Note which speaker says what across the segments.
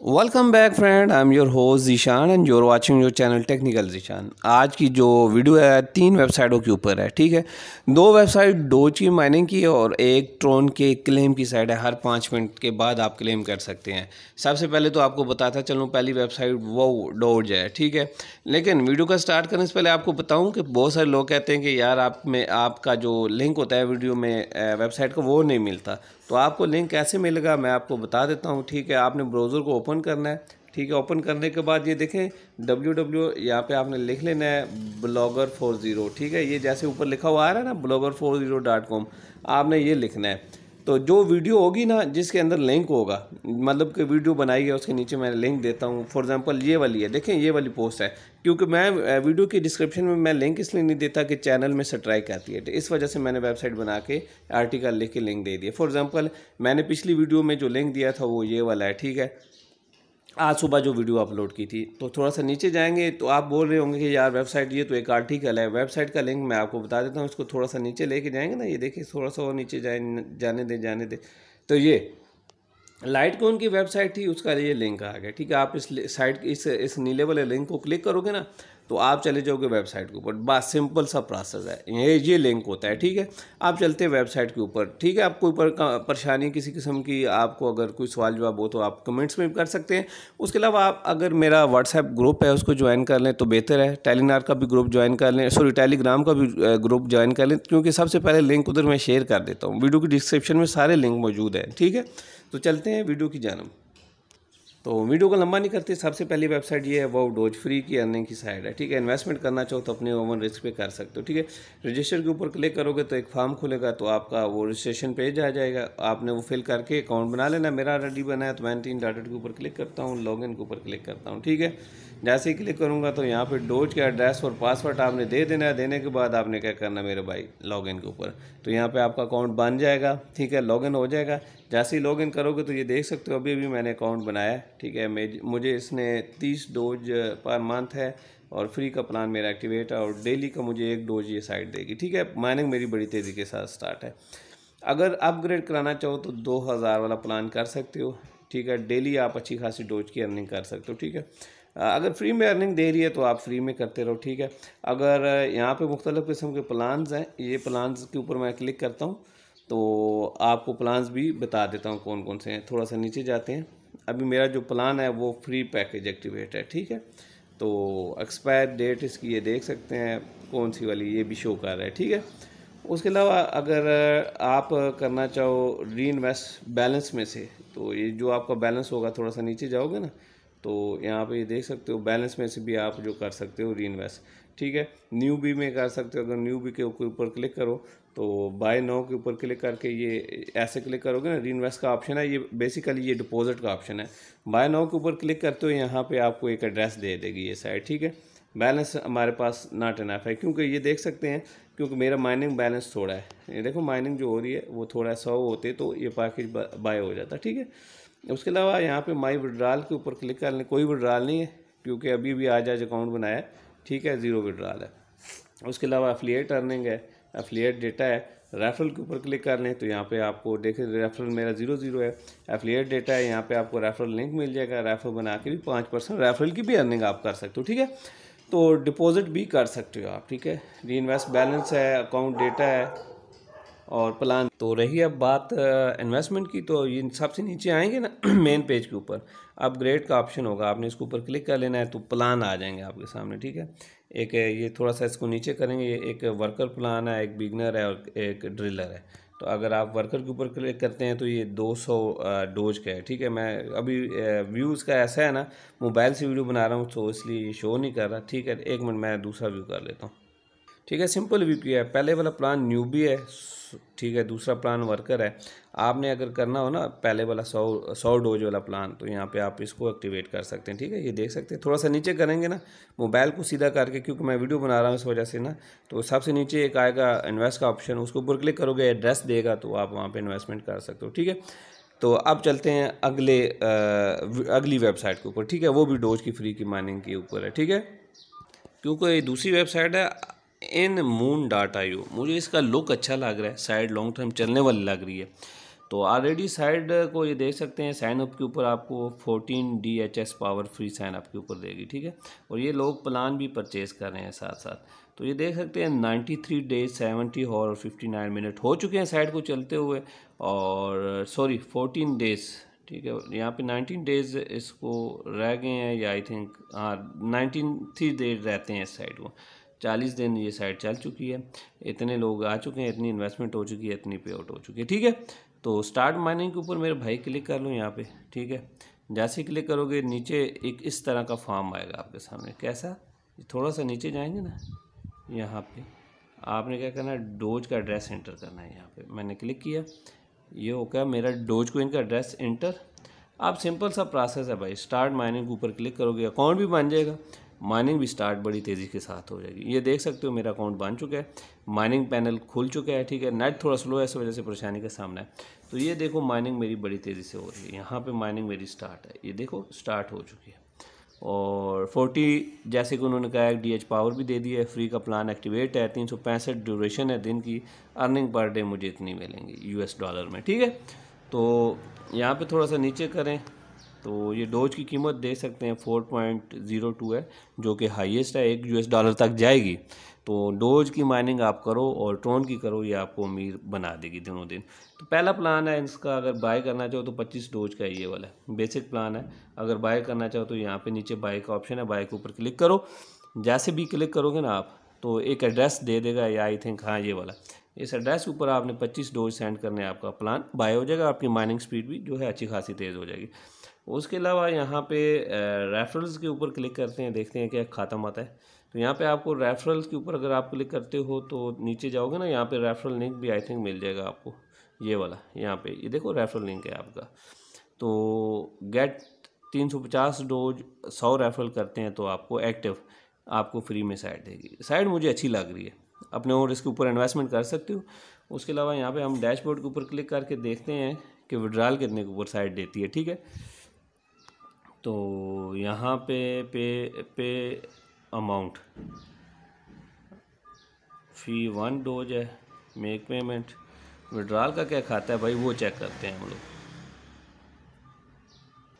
Speaker 1: Welcome back friend I am your host Zeeshan and you're watching your channel technical Zeeshan आज की जो video है, तीन वेबसाइटों के ऊपर है, ठीक है? दो वेबसाइट की माइनिंग की और एक ट्रोन के क्लेम की साइड है। हर पाँच मिनट के बाद आप क्लेम कर सकते हैं। सबसे पहले तो आपको बताता चलूँ, पहली वेबसाइट वो डोज है ठीक है? लेकिन वीडियो का स्टार्ट करने से पहले आपको बताऊँ कि बहुत सारे लोग कहते हैं कि यार आप में, आपका जो लिंक होता है वीडियो में वेबसाइट का वो नहीं मिलता। तो आपको लिंक कैसे मिलेगा, मैं आपको बता देता हूँ, ठीक है? आपने ब्राउज़र को ओपन करना है, ठीक है? ओपन करने के बाद ये देखें डब्ल्यू डब्ल्यू यहाँ पर आपने लिख लेना है ब्लॉगर फोर ज़ीरो ठीक है? ये जैसे ऊपर लिखा हुआ आ रहा है ना blogger four zero dot com आपने ये लिखना है। तो जो वीडियो होगी ना, जिसके अंदर लिंक होगा मतलब कि वीडियो बनाई है उसके नीचे मैं लिंक देता हूँ। फॉर एग्जांपल ये वाली है, देखें, ये वाली पोस्ट है। क्योंकि मैं वीडियो की डिस्क्रिप्शन में मैं लिंक इसलिए नहीं देता कि चैनल में स्ट्राइक आती है। इस वजह से मैंने वेबसाइट बना के आर्टिकल लिख के लिंक दे दिया। फॉर एग्ज़ाम्पल मैंने पिछली वीडियो में जो लिंक दिया था, वो ये वाला है, ठीक है? आज सुबह जो वीडियो अपलोड की थी तो थोड़ा सा नीचे जाएँगे तो आप बोल रहे होंगे कि यार वेबसाइट ये तो एक आर्टिकल है, वेबसाइट का लिंक मैं आपको बता देता हूँ, इसको थोड़ा सा नीचे लेके जाएँगे ना, ये देखिए, थोड़ा सा और नीचे जाए, जाने दें जाने दें। तो ये, लाइट को उनकी वेबसाइट थी, उसका ये लिंक आ गया, ठीक है, आप इस साइट, इस इस नीले वाले लिंक को क्लिक करोगे ना तो आप चले जाओगे वेबसाइट के ऊपर। बस सिंपल सा प्रोसेस है। ये ये लिंक होता है, ठीक है? आप चलते हैं वेबसाइट के ऊपर, ठीक है? आपको ऊपर परेशानी किसी किस्म की, आपको अगर कोई सवाल जवाब हो तो आप कमेंट्स में भी कर सकते हैं। उसके अलावा आप अगर मेरा व्हाट्सएप ग्रुप है, उसको ज्वाइन कर लें तो बेहतर है। टेलीनार का भी ग्रुप ज्वाइन कर लें सॉरी टेलीग्राम का भी ग्रुप ज्वाइन कर लें, क्योंकि सबसे पहले लिंक उधर मैं शेयर कर देता हूँ। वीडियो की डिस्क्रिप्शन में सारे लिंक मौजूद हैं, ठीक है? तो चलते हैं वीडियो की जानब। तो वीडियो को लंबा नहीं करते, सबसे पहली वेबसाइट ये है, वो डोज फ्री की अर्निंग की साइड है, ठीक है? इन्वेस्टमेंट करना चाहो तो अपने ओवन रिस्क पे कर सकते हो, ठीक है? रजिस्टर के ऊपर क्लिक करोगे तो एक फॉर्म खुलेगा तो आपका वो रजिस्ट्रेशन पेज आ जाएगा। आपने वो फिल करके अकाउंट बना लेना, मेरा रेडी बना है तो मैं तीन डाटा के ऊपर क्लिक करता हूँ लॉग के ऊपर क्लिक करता हूँ, ठीक है? जैसे ही क्लिक करूँगा तो यहाँ पर डोज का एड्रेस और पासवर्ड आपने दे देना है। देने के बाद आपने क्या करना मेरे भाई? लॉगिन के ऊपर। तो यहाँ पर आपका अकाउंट बन जाएगा। ठीक है लॉगिन हो जाएगा। जैसे ही लॉगिन करोगे तो ये देख सकते हो, अभी अभी मैंने अकाउंट बनाया ठीक है मुझे इसने तीस डोज पर मंथ है और फ्री का प्लान मेरा एक्टिवेट है और डेली का मुझे एक डोज ये साइड देगी। ठीक है माइनिंग मेरी बड़ी तेज़ी के साथ स्टार्ट है। अगर अपग्रेड कराना चाहो तो दो हज़ार वाला प्लान कर सकते हो। ठीक है डेली आप अच्छी खासी डोज की अर्निंग कर सकते हो। ठीक है अगर फ्री में अर्निंग दे रही है तो आप फ्री में करते रहो, ठीक है? अगर यहाँ पे मुख्तलिफ़ किस्म के प्लान्स हैं, ये प्लान्स के ऊपर मैं क्लिक करता हूँ तो आपको प्लान्स भी बता देता हूँ कौन कौन से हैं। थोड़ा सा नीचे जाते हैं। अभी मेरा जो प्लान है, वो फ्री पैकेज एक्टिवेट है, ठीक है? तो एक्सपायर डेट इसकी ये देख सकते हैं कौन सी वाली ये भी शो कर रहा है, ठीक है? उसके अलावा अगर आप करना चाहो री इन्वेस्ट बैलेंस में से तो ये जो आपका बैलेंस होगा, थोड़ा सा नीचे जाओगे ना तो यहाँ पे ये देख सकते हो बैलेंस में से भी आप जो कर सकते हो री ठीक है? न्यू बी में कर सकते हो, अगर न्यू बी के ऊपर क्लिक करो तो बाय नाउ के ऊपर क्लिक करके ये, ऐसे क्लिक करोगे ना री का ऑप्शन है, ये बेसिकली ये डिपॉजिट का ऑप्शन है। बाय नाउ के ऊपर क्लिक करते हो, यहाँ पे आपको एक एड्रेस दे देगी ये साइड ठीक है? बैलेंस हमारे पास नॉट एनफ है, क्योंकि ये देख सकते हैं क्योंकि मेरा माइनिंग बैलेंस थोड़ा है। ये देखो माइनिंग जो हो रही है, वो थोड़ा सौ होते तो ये पैकेज बाय हो जाता, ठीक है? उसके अलावा यहाँ पे माई विड्राल के ऊपर क्लिक कर लें, कोई विड्राल नहीं है, क्योंकि अभी भी आज आज अकाउंट बनाया ठीक है? ज़ीरो विड्राल है। उसके अलावा अफिलिएट अर्निंग है अफिलिएट डेटा है रेफरल के ऊपर क्लिक कर लें तो यहाँ पे आपको देखें रेफरल मेरा ज़ीरो ज़ीरो है एफिलिएट डेटा है, यहाँ पे आपको रेफरल लिंक मिल जाएगा रेफर बना के भी पाँच परसेंट रेफरल की भी अर्निंग आप कर सकते हो, ठीक है? तो डिपॉजिट भी कर सकते हो आप, ठीक है? री इन्वेस्ट बैलेंस है अकाउंट डेटा है और प्लान तो रही अब बात इन्वेस्टमेंट की तो ये सबसे नीचे आएँगे ना मेन पेज के ऊपर। अपग्रेड का ऑप्शन होगा, आपने इसके ऊपर क्लिक कर लेना है तो प्लान आ जाएँगे आपके सामने, ठीक है? एक, ये थोड़ा सा इसको नीचे करेंगे एक वर्कर प्लान है, एक बिगनर है और एक ड्रिलर है। तो अगर आप वर्कर के ऊपर क्लिक करते हैं तो ये 200 डोज का है, ठीक है? मैं अभी व्यूज़ का ऐसा है ना मोबाइल से वीडियो बना रहा हूँ तो इसलिए शो नहीं कर रहा, ठीक है? एक मिनट, मैं दूसरा व्यू कर लेता हूँ। ठीक है सिंपल किया है। पहले वाला प्लान न्यू भी है, ठीक है, दूसरा प्लान वर्कर है। आपने अगर करना हो ना, पहले वाला सौ सौ डोज वाला प्लान तो यहाँ पे आप इसको एक्टिवेट कर सकते हैं, ठीक है? ये देख सकते हैं। थोड़ा सा नीचे करेंगे ना मोबाइल को सीधा करके, क्योंकि मैं वीडियो बना रहा हूँ इस वजह से ना तो सबसे नीचे एक आएगा इन्वेस्ट का ऑप्शन उसके ऊपर क्लिक करोगे एड्रेस देगा तो आप वहाँ पर इन्वेस्टमेंट कर सकते हो, ठीक है? तो अब चलते हैं अगले अगली वेबसाइट के ऊपर, ठीक है? वो भी डोज की फ्री की माइनिंग के ऊपर है, ठीक है? क्योंकि दूसरी वेबसाइट है इन मून डाटा यू मुझे इसका लुक अच्छा लग रहा है साइड लॉन्ग टर्म चलने वाली लग रही है। तो ऑलरेडी साइड को ये देख सकते हैं साइन अप के ऊपर आपको 14 D H S power free sign up के ऊपर देगी, ठीक है? और ये लोग प्लान भी परचेज़ कर रहे हैं साथ साथ तो ये देख सकते हैं 93 डेज़ 70 और 59 मिनट हो चुके हैं साइड को चलते हुए। और सॉरी 14 डेज़ ठीक है? यहाँ पे 19 डेज़ इसको रह गए हैं या आई थिंक हाँ नाइनटीन थ्री डेज़ रहते हैं इस साइड को। चालीस दिन ये साइड चल चुकी है। इतने लोग आ चुके हैं, इतनी इन्वेस्टमेंट हो चुकी है, इतनी पे आउट हो चुकी है, ठीक है? तो स्टार्ट माइनिंग के ऊपर मेरे भाई क्लिक कर लो यहाँ पे, ठीक है? जैसे क्लिक करोगे, नीचे एक इस तरह का फॉर्म आएगा आपके सामने। कैसा? थोड़ा सा नीचे जाएँगे ना? यहाँ पे। आपने क्या करना है? डोज का एड्रेस एंटर करना है यहाँ पे। मैंने क्लिक किया। ये हो गया मेरा डोज का एड्रेस एंटर आप सिंपल सा प्रोसेस है भाई। स्टार्ट माइनिंग के ऊपर क्लिक करोगे अकाउंट भी बन जाएगा। माइनिंग भी स्टार्ट बड़ी तेज़ी के साथ हो जाएगी। ये देख सकते हो मेरा अकाउंट बन चुका है। माइनिंग पैनल खुल चुका है, ठीक है। नेट थोड़ा स्लो है, इस वजह से परेशानी का सामना है। तो ये देखो, माइनिंग मेरी बड़ी तेज़ी से हो रही है। यहाँ पर माइनिंग मेरी स्टार्ट है। ये देखो, स्टार्ट हो चुकी है। और फोर्टी, जैसे कि उन्होंने कहा डी एच पावर भी दे दिया है। फ्री का प्लान एक्टिवेट है। तीन सौ पैंसठ ड्यूरेशन है दिन की। अर्निंग पर डे मुझे इतनी मिलेंगी यूएस डॉलर में, ठीक है। तो यहाँ पे थोड़ा सा नीचे करें। तो ये डोज की कीमत दे सकते हैं फोर पॉइंट ज़ीरो टू है, जो कि हाईएस्ट है, एक यूएस डॉलर तक जाएगी। तो डोज की माइनिंग आप करो और ट्रोन की करो, ये आपको अमीर बना देगी दिनों दिन। तो पहला प्लान है, इसका अगर बाय करना चाहो तो पच्चीस डोज का ये वाला बेसिक प्लान है, अगर बाय करना चाहो तो यहाँ पे नीचे बाय का ऑप्शन है बाय के ऊपर क्लिक करो। जैसे भी क्लिक करोगे ना आप तो एक एड्रेस दे देगा, या आई थिंक हाँ ये वाला। इस एड्रेस के ऊपर आपने 25 डोज सेंड करने आपका प्लान बाय हो जाएगा, आपकी माइनिंग स्पीड भी जो है अच्छी खासी तेज़ हो जाएगी। उसके अलावा यहाँ पे रेफरल्स के ऊपर क्लिक करते हैं, देखते हैं क्या ख़त्म आता है। तो यहाँ पे आपको रेफरल्स के ऊपर अगर आप क्लिक करते हो तो नीचे जाओगे ना, यहाँ पे रेफरल लिंक भी आई थिंक मिल जाएगा आपको। ये वाला, यहाँ पे, ये देखो रेफरल लिंक है आपका। तो गेट तीन सौ पचास डोज सौ रेफरल करते हैं तो आपको एक्टिव आपको फ्री में साइड देगी। साइड मुझे अच्छी लग रही है। अपने और इसके ऊपर इन्वेस्टमेंट कर सकते हो। उसके अलावा यहाँ पे हम डैशबोर्ड के ऊपर क्लिक करके देखते हैं कि विड्रॉल कितने के ऊपर साइड देती है, ठीक है? तो यहाँ पे पे pay amount fee one Doge है मेक पेमेंट विड्रॉल का क्या खाता है भाई, वो चेक करते हैं हम लोग.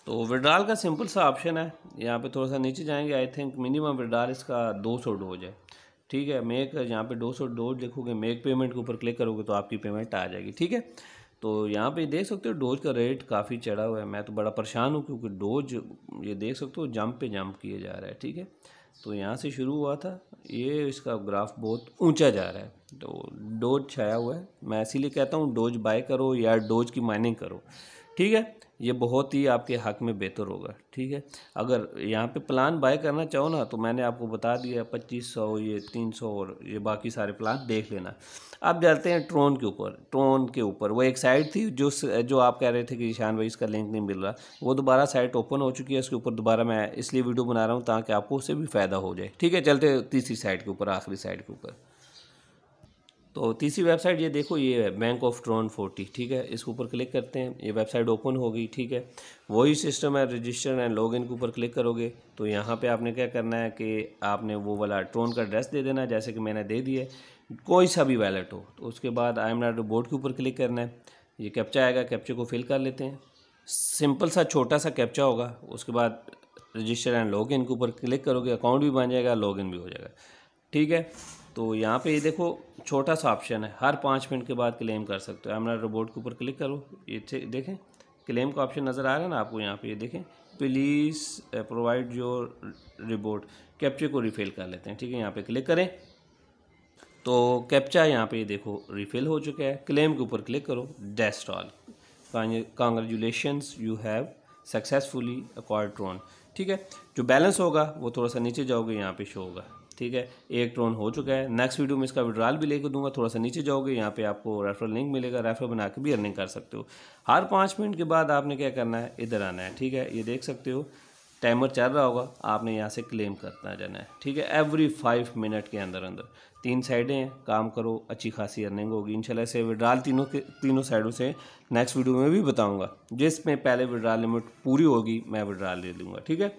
Speaker 1: तो विड्रॉल का सिंपल सा ऑप्शन है. यहाँ पे थोड़ा सा नीचे जाएँगे आई थिंक मिनिमम विड्रॉल इसका 200 डोज है. ठीक है मेक यहाँ पे 200 डोज लिखोगे मेक पेमेंट के ऊपर क्लिक करोगे तो आपकी पेमेंट आ जाएगी. ठीक है? तो यहाँ पे देख सकते हो डोज का रेट काफ़ी चढ़ा हुआ है। मैं तो बड़ा परेशान हूँ क्योंकि डोज ये देख सकते हो जंप पे जंप किए जा रहा है, ठीक है? तो यहाँ से शुरू हुआ था। ये इसका ग्राफ बहुत ऊँचा जा रहा है। तो डोज छाया हुआ है। मैं इसीलिए कहता हूँ डोज बाय करो या डोज की माइनिंग करो, ठीक है? ये बहुत ही आपके हक में बेहतर होगा, ठीक है? अगर यहाँ पे प्लान बाय करना चाहो ना तो मैंने आपको बता दिया पच्चीस सौ, ये तीन सौ और ये बाकी सारे प्लान देख लेना। अब जाते हैं ट्रोन के ऊपर, ट्रोन के ऊपर। वो एक साइट थी जो जो आप कह रहे थे कि ईशान भाई इसका लिंक नहीं मिल रहा। वो दोबारा साइट ओपन हो चुकी है, उसके ऊपर दोबारा मैं इसलिए वीडियो बना रहा हूँ ताकि आपको उससे भी फ़ायदा हो जाए। ठीक है, चलते तीसरी साइड के ऊपर, आखिरी साइड के ऊपर। तो तीसरी वेबसाइट ये देखो, ये है बैंक ऑफ़ ट्रोन फोर्टी ठीक है? इसके ऊपर क्लिक करते हैं, ये वेबसाइट ओपन हो गई, ठीक है? वही सिस्टम है रजिस्टर एंड लॉगिन के ऊपर क्लिक करोगे तो यहाँ पे आपने क्या करना है कि आपने वो वाला ट्रोन का एड्रेस दे देना जैसे कि मैंने दे दिया कोई सा भी वैलेट हो तो उसके बाद आई एम नॉट बोर्ड के ऊपर क्लिक करना है, ये कैप्चा आएगा कैप्चे को फिल कर लेते हैं। सिंपल सा, छोटा सा कैप्चा होगा, उसके बाद रजिस्टर एंड लॉगिन के ऊपर क्लिक करोगे अकाउंट भी बन जाएगा लॉगिन भी हो जाएगा, ठीक है? तो यहाँ पे ये देखो, छोटा सा ऑप्शन है। हर पाँच मिनट के बाद क्लेम कर सकते हो। एमरा रोबोट के ऊपर क्लिक करो। ये देखें क्लेम का ऑप्शन नज़र आ रहा है ना आपको? यहाँ पे ये देखें। Please provide your report captcha को रिफ़िल कर लेते हैं। ठीक है, यहाँ पे क्लिक करें। तो कैप्चा यहाँ पे ये देखो रिफ़िल हो चुका है। क्लेम के ऊपर क्लिक करो। डेस्ट all congratulation you have successfully acquired Tron ठीक है, जो बैलेंस होगा, वो थोड़ा सा नीचे जाओगे, यहाँ पे शो होगा। ठीक है, एक ट्रोन हो चुका है। नेक्स्ट वीडियो में इसका विड्रॉल भी लेकर दूँगा, थोड़ा सा नीचे जाओगे, यहाँ पे आपको रेफरल लिंक मिलेगा रेफर बना के भी अर्निंग कर सकते हो। हर पाँच मिनट के बाद आपने क्या करना है? इधर आना है, ठीक है? ये देख सकते हो टाइमर चल रहा होगा, आपने यहाँ से क्लेम करना जाना है, ठीक है? एवरी फाइव मिनट के अंदर अंदर तीन साइडें हैं, काम करो, अच्छी खासी अर्निंग होगी। इंशाल्लाह से विड्राल तीनों के, तीनों साइडों से नेक्स्ट वीडियो में भी बताऊँगा। जिसमें पहले विड्राल लिमिट पूरी होगी, मैं विड्राल ले लूँगा ठीक है?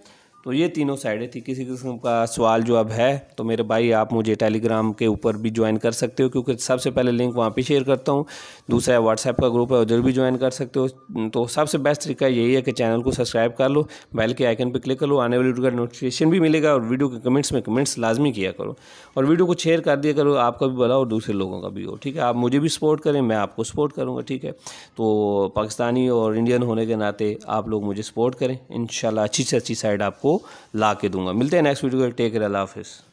Speaker 1: तो ये तीनों साइडें थी। किसी किस्म का सवाल जो अब है तो मेरे भाई आप मुझे टेलीग्राम के ऊपर भी ज्वाइन कर सकते हो, क्योंकि सबसे पहले लिंक वहाँ पे शेयर करता हूँ। दूसरा व्हाट्सएप का ग्रुप है, उधर भी ज्वाइन कर सकते हो। तो सबसे बेस्ट तरीका यही है कि चैनल को सब्सक्राइब कर लो बेल के आइकन पर क्लिक कर लो, आने वाली वीडियो का नोटिफिकेशन भी मिलेगा और वीडियो के कमेंट्स में कमेंट्स लाजमी किया करो। और वीडियो को शेयर कर दिया करो, आपका भी भला और दूसरे लोगों का भी हो, ठीक है? आप मुझे भी सपोर्ट करें, मैं आपको सपोर्ट करूँगा, ठीक है? तो पाकिस्तानी और इंडियन होने के नाते आप लोग मुझे सपोर्ट करें। इन अच्छी से अच्छी साइड आपको ला के दूँगा। मिलते हैं नेक्स्ट वीडियो टेक केयर अल्लाह हाफिज़